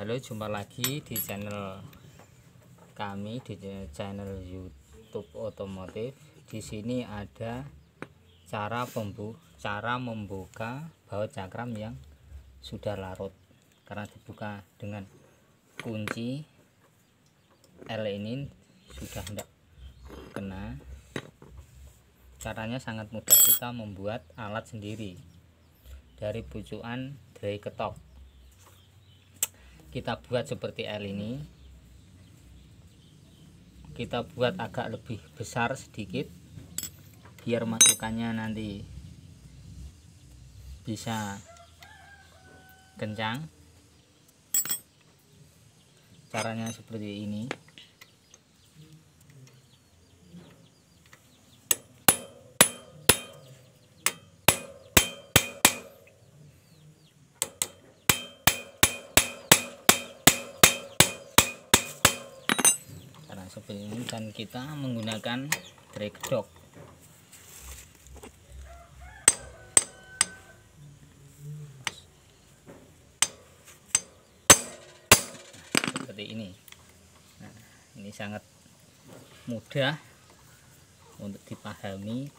Halo, jumpa lagi di channel kami di channel YouTube otomotif. Di sini ada cara pembu cara membuka baut cakram yang sudah larut. Karena dibuka dengan kunci L ini sudah tidak kena. Caranya sangat mudah kita membuat alat sendiri. Dari pucukan dry ketok kita buat seperti L ini. Kita buat agak lebih besar sedikit biar masukannya nanti bisa kencang. Caranya seperti ini ini dan kita menggunakan drag dog. Seperti ini. Nah, ini sangat mudah untuk dipahami.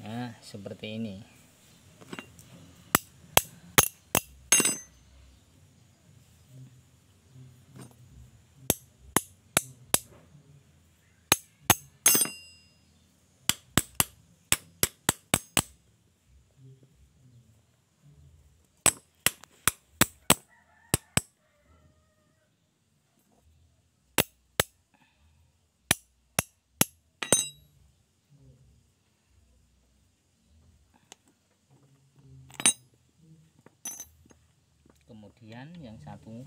Nah seperti ini kemudian yang satu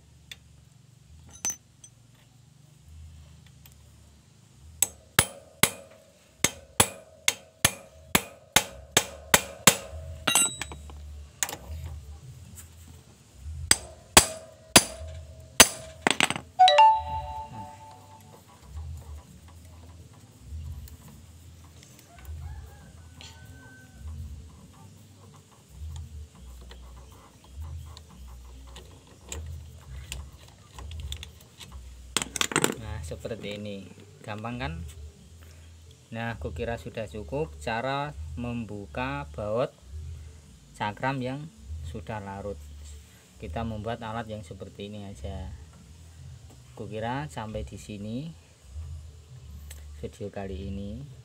seperti ini. Gampang kan? Nah kukira sudah cukup cara membuka baut cakram yang sudah larut. Kita membuat alat yang seperti ini aja. Kukira sampai di sini video kali ini